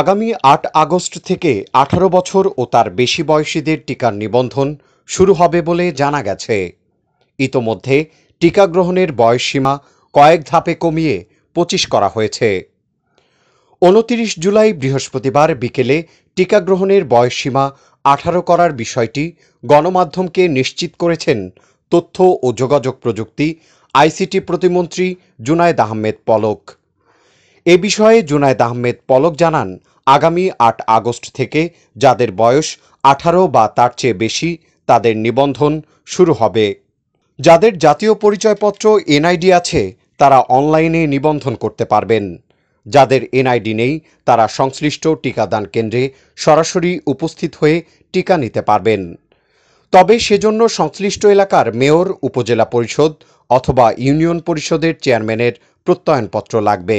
আগামী আট আগস্ট থেকে আঠারো বছর ও তার বেশি বয়সীদের টিকার নিবন্ধন শুরু হবে বলে জানা গেছে। ইতোমধ্যে টিকা গ্রহণের বয়সসীমা কয়েক ধাপে কমিয়ে পঁচিশ করা হয়েছে। উনতিরিশ জুলাই বৃহস্পতিবার বিকেলে টিকা গ্রহণের বয়সসীমা আঠারো করার বিষয়টি গণমাধ্যমকে নিশ্চিত করেছেন তথ্য ও যোগাযোগ প্রযুক্তি আইসিটি প্রতিমন্ত্রী জুনায়দ আহমেদ পলক। এ বিষয়ে জুনায়দ আহমেদ পলক জানান, আগামী আট আগস্ট থেকে যাদের বয়স আঠারো বা তার চেয়ে বেশি, তাদের নিবন্ধন শুরু হবে। যাদের জাতীয় পরিচয়পত্র এনআইডি আছে, তারা অনলাইনে নিবন্ধন করতে পারবেন। যাদের এনআইডি নেই, তারা সংশ্লিষ্ট টিকাদান কেন্দ্রে সরাসরি উপস্থিত হয়ে টিকা নিতে পারবেন। তবে সেজন্য সংশ্লিষ্ট এলাকার মেয়র, উপজেলা পরিষদ অথবা ইউনিয়ন পরিষদের চেয়ারম্যানের প্রত্যয়নপত্র লাগবে।